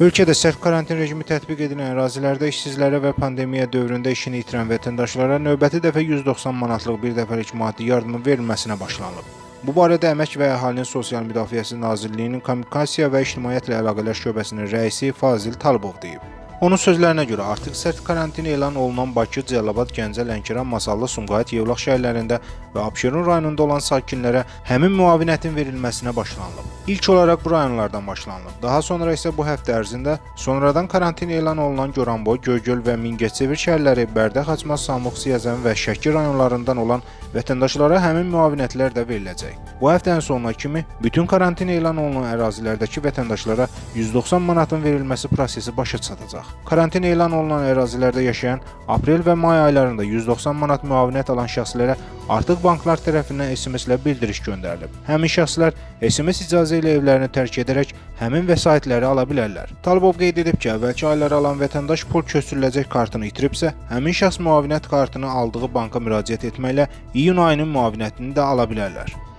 Ölkədə sərt karantin rejimi tətbiq edilən ərazilərdə işsizlərə və pandemiya dövründə işini itirən vətəndaşlara növbəti dəfə 190 manatlıq bir dəfəlik maddi yardımın verilməsinə başlanılıb. Bu barədə Əmək və Əhalinin Sosial Müdafiəsi Nazirliyinin Kommunikasiya və İctimaiyyətlə Əlaqələr şöbəsinin rəisi Fazil Talıbov deyib. Onun sözlərinə görə artıq sərt karantin elan olunan Bakı, Cəlilabad, Gəncə, Lənkəran, Masallı, Sumqayıt, Yevlax şəhərlərində və Abşeron rayonunda olan sakinlərə həmin müavinətin verilməsinə başlanılıb. İlk olaraq bu rayonlardan başlanılıb. Daha sonra isə bu həftə ərzində sonradan karantin elan olunan Goranboy, Göygöl və Mingəçevir şəhərləri, Bərdə, Xaçmaz, Samux, Siyəzən və Şəki rayonlarından olan vətəndaşlara həmin müavinətlər də veriləcək. Bu həftənin sonuna kimi bütün karantin elan olunan ərazilərdəki vətəndaşlara 190 manatın verilməsi prosesi başa çatacaq. Karantin elan olunan ərazilərdə yaşayan aprel və may aylarında 190 manat müavinət alan şəxslərə artıq banklar tərəfindən SMS-lə bildiriş göndərilib. Həmin şəxslər SMS icazə ilə evlərini tərk edərək həmin vəsaitləri ala bilərlər. Talibov qeyd edib ki, əvvəlki aylar alan vətəndaş pul köçürüləcək kartını itiribsə, həmin şəxs müavinət kartını aldığı banka müraciət etməklə iyun ayının müavinətini də ala bilərlər.